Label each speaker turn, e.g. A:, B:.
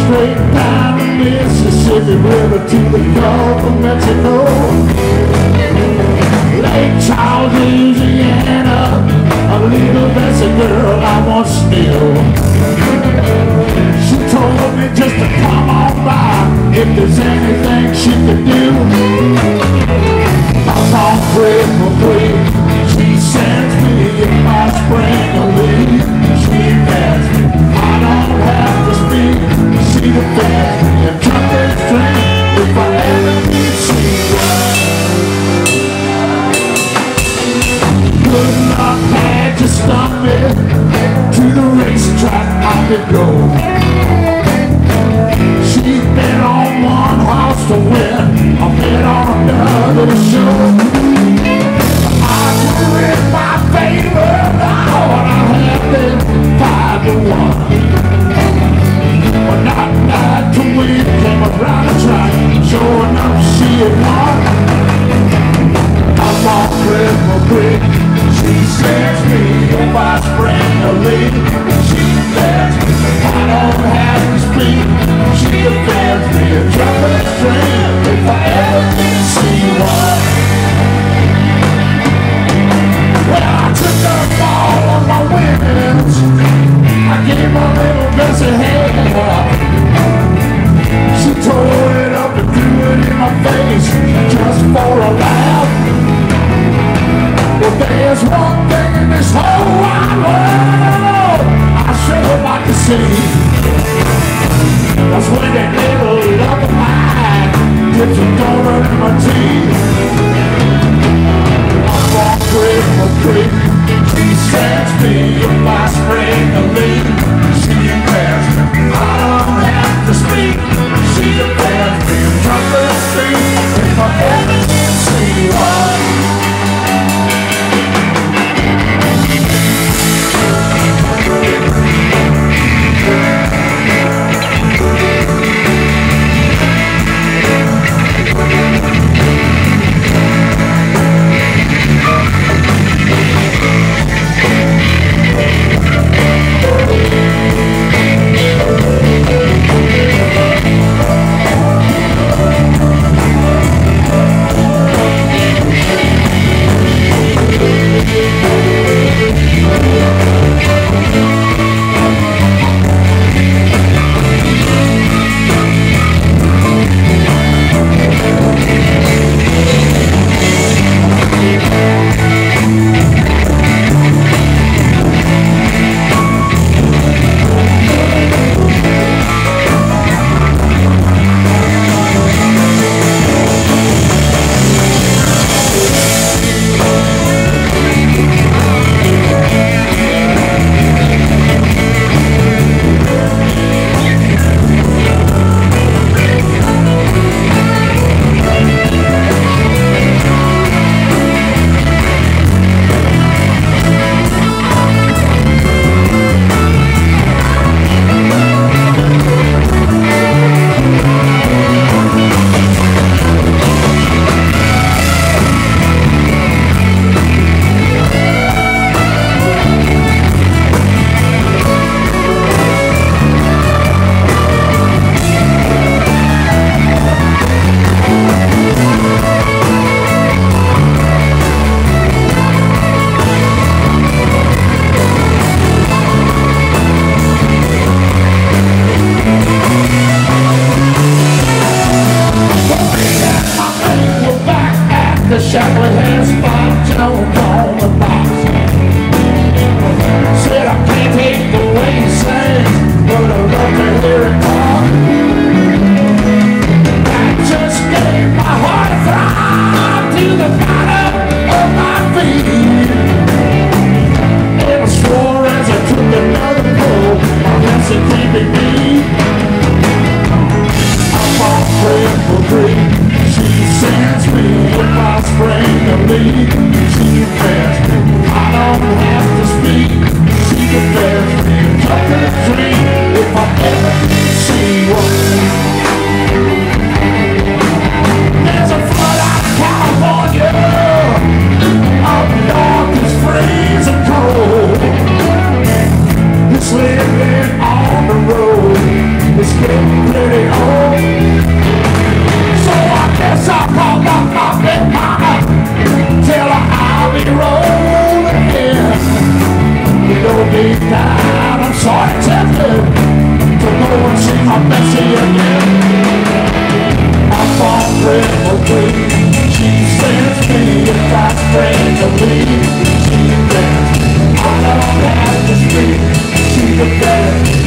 A: Straight down the Mississippi River to the Gulf of Mexico. Lake Charles Creek. She sends me if I spring a leak. She says I don't have to speak. She defends me a trumpet string if I ever see one. A donut in my tea. I'm on Cripple the Shacklet Head spot, Jones on the box. Said I can't take the way he sings, but I love to hear it talk. I just gave my heart I spring a leak. She defends me. I don't have to speak. She defends me. Cut the tree if I ever see one. There's a flood out California. Up north freezing cold. It's living on the road. It's getting pretty old. I'm sorry, tempted to I'll see my messy again. I fall revelry. She sends me a fast friend to leave. She lives. I don't have to speak. She's a better.